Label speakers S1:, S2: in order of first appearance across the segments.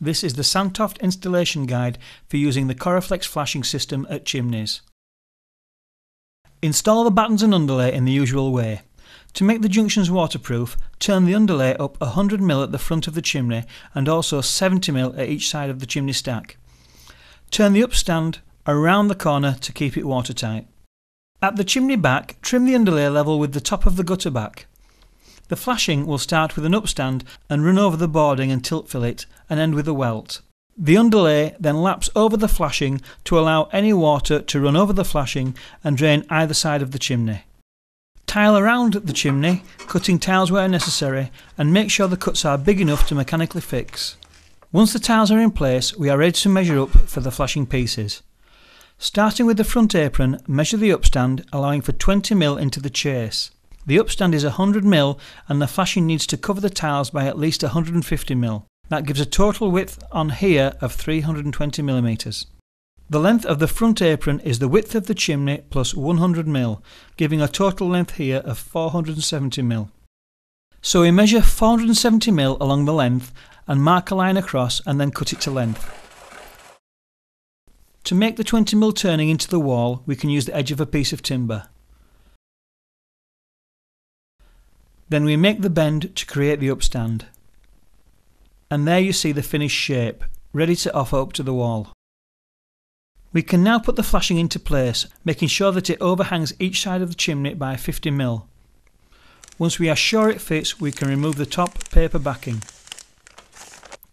S1: This is the Sandtoft installation guide for using the KoraFlex flashing system at chimneys. Install the battens and underlay in the usual way. To make the junctions waterproof, turn the underlay up 100mm at the front of the chimney and also 70mm at each side of the chimney stack. Turn the upstand around the corner to keep it watertight. At the chimney back, trim the underlay level with the top of the gutter back. The flashing will start with an upstand and run over the boarding and tilt fillet and end with a welt. The underlay then laps over the flashing to allow any water to run over the flashing and drain either side of the chimney. Tile around the chimney, cutting tiles where necessary and make sure the cuts are big enough to mechanically fix. Once the tiles are in place, we are ready to measure up for the flashing pieces. Starting with the front apron, measure the upstand, allowing for 20mm into the chase. The upstand is 100mm and the flashing needs to cover the tiles by at least 150mm. That gives a total width on here of 320mm. The length of the front apron is the width of the chimney plus 100mm, giving a total length here of 470mm. So we measure 470mm along the length and mark a line across and then cut it to length. To make the 20mm turning into the wall, we can use the edge of a piece of timber. Then we make the bend to create the upstand. And there you see the finished shape, ready to offer up to the wall. We can now put the flashing into place, making sure that it overhangs each side of the chimney by 50mm. Once we are sure it fits, we can remove the top paper backing.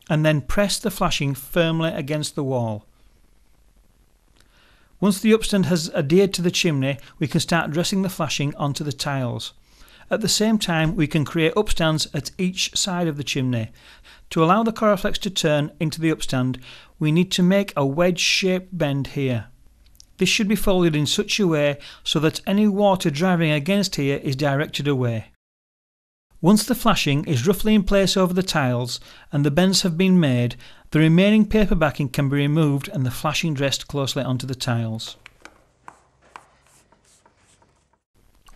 S1: And then press the flashing firmly against the wall. Once the upstand has adhered to the chimney, we can start dressing the flashing onto the tiles. At the same time, we can create upstands at each side of the chimney. To allow the KoraFlex to turn into the upstand, we need to make a wedge-shaped bend here. This should be folded in such a way so that any water driving against here is directed away. Once the flashing is roughly in place over the tiles and the bends have been made, the remaining paper backing can be removed and the flashing dressed closely onto the tiles.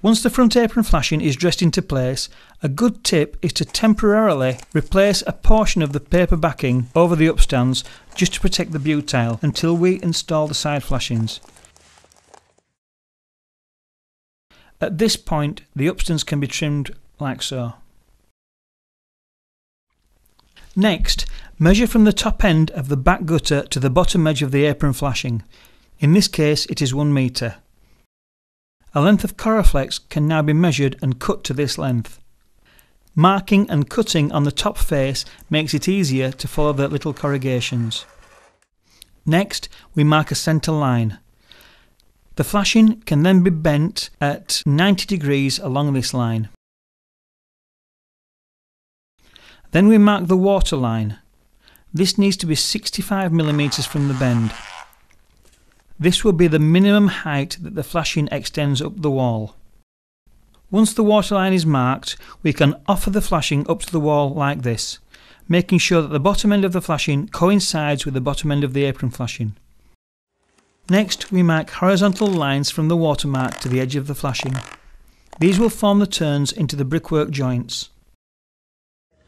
S1: Once the front apron flashing is dressed into place, a good tip is to temporarily replace a portion of the paper backing over the upstands just to protect the butyl until we install the side flashings. At this point the upstands can be trimmed like so. Next, measure from the top end of the back gutter to the bottom edge of the apron flashing. In this case it is 1 metre. A length of KoraFlex can now be measured and cut to this length. Marking and cutting on the top face makes it easier to follow the little corrugations. Next, we mark a centre line. The flashing can then be bent at 90 degrees along this line. Then we mark the water line. This needs to be 65mm from the bend. This will be the minimum height that the flashing extends up the wall. Once the waterline is marked, we can offer the flashing up to the wall like this, making sure that the bottom end of the flashing coincides with the bottom end of the apron flashing. Next, we mark horizontal lines from the watermark to the edge of the flashing. These will form the turns into the brickwork joints.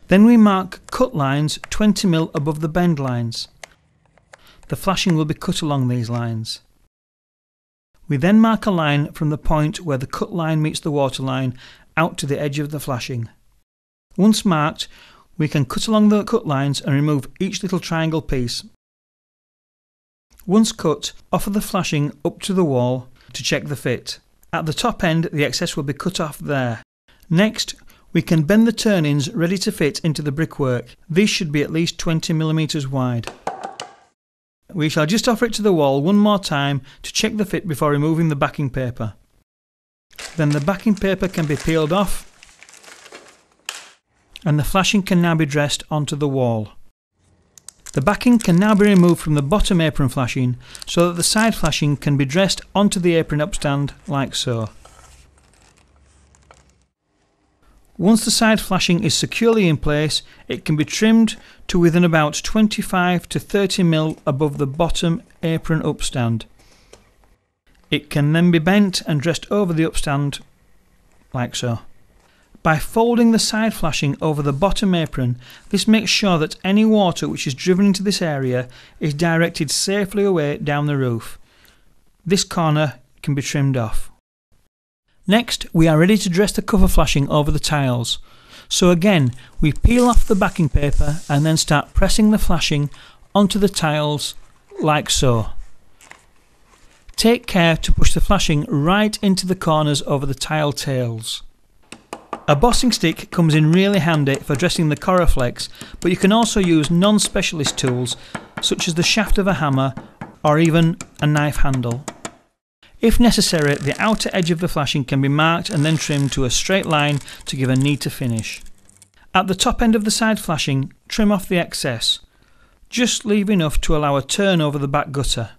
S1: Then we mark cut lines 20mm above the bend lines. The flashing will be cut along these lines. We then mark a line from the point where the cut line meets the water line out to the edge of the flashing. Once marked, we can cut along the cut lines and remove each little triangle piece. Once cut, offer the flashing up to the wall to check the fit. At the top end, the excess will be cut off there. Next, we can bend the turnings ready to fit into the brickwork. These should be at least 20mm wide. We shall just offer it to the wall one more time to check the fit before removing the backing paper. Then the backing paper can be peeled off and the flashing can now be dressed onto the wall. The backing can now be removed from the bottom apron flashing so that the side flashing can be dressed onto the apron upstand like so. Once the side flashing is securely in place, it can be trimmed to within about 25 to 30 mil above the bottom apron upstand. It can then be bent and dressed over the upstand like so. By folding the side flashing over the bottom apron, this makes sure that any water which is driven into this area is directed safely away down the roof. This corner can be trimmed off. Next, we are ready to dress the cover flashing over the tiles. So again, we peel off the backing paper and then start pressing the flashing onto the tiles like so. Take care to push the flashing right into the corners over the tile tails. A bossing stick comes in really handy for dressing the KoraFlex, but you can also use non-specialist tools such as the shaft of a hammer or even a knife handle. If necessary, the outer edge of the flashing can be marked and then trimmed to a straight line to give a neater finish. At the top end of the side flashing, trim off the excess. Just leave enough to allow a turn over the back gutter.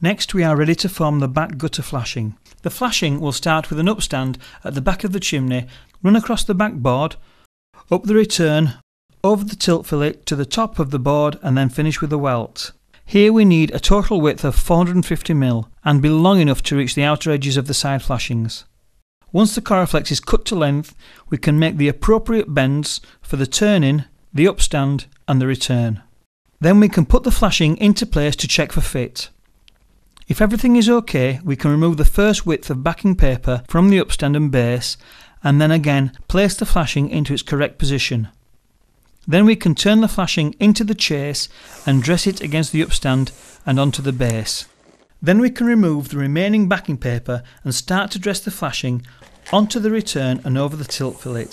S1: Next we are ready to form the back gutter flashing. The flashing will start with an upstand at the back of the chimney, run across the backboard, up the return, over the tilt fillet to the top of the board and then finish with a welt. Here we need a total width of 450mm and be long enough to reach the outer edges of the side flashings. Once the KoraFlex is cut to length, we can make the appropriate bends for the turn-in, the upstand and the return. Then we can put the flashing into place to check for fit. If everything is okay, we can remove the first width of backing paper from the upstand and base and then again place the flashing into its correct position. Then we can turn the flashing into the chase and dress it against the upstand and onto the base. Then we can remove the remaining backing paper and start to dress the flashing onto the return and over the tilt fillet,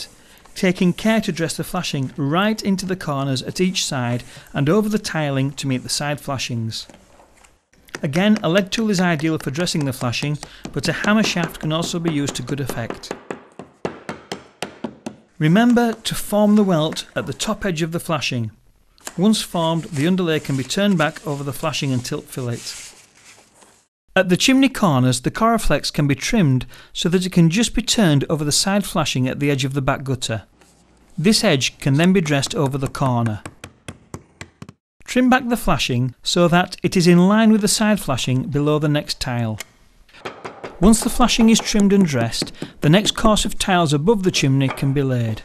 S1: taking care to dress the flashing right into the corners at each side and over the tiling to meet the side flashings. Again, a lead tool is ideal for dressing the flashing, but a hammer shaft can also be used to good effect. Remember to form the welt at the top edge of the flashing. Once formed, the underlay can be turned back over the flashing and tilt fillet. At the chimney corners, the KoraFlex can be trimmed so that it can just be turned over the side flashing at the edge of the back gutter. This edge can then be dressed over the corner. Trim back the flashing so that it is in line with the side flashing below the next tile. Once the flashing is trimmed and dressed, the next course of tiles above the chimney can be laid.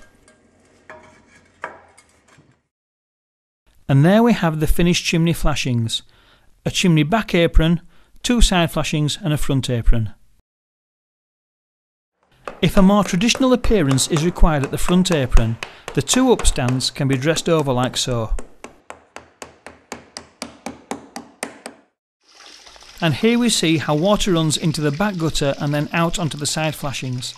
S1: And there we have the finished chimney flashings. A chimney back apron, two side flashings and a front apron. If a more traditional appearance is required at the front apron, the two upstands can be dressed over like so. And here we see how water runs into the back gutter and then out onto the side flashings.